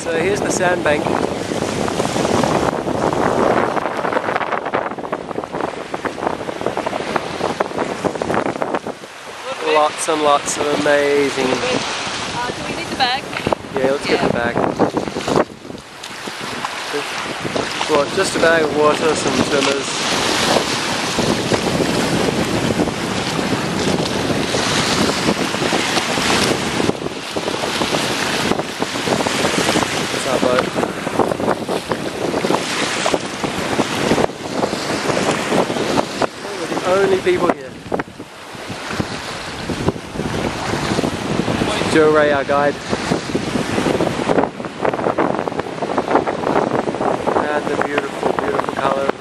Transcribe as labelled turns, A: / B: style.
A: So here's the sandbank. Lots and lots of amazing.
B: Uh, do we need the bag?
A: Yeah, let's get the bag. What, just a bag of water, some swimmers. The only people here. Joe Ray, our guide. And the beautiful, beautiful colour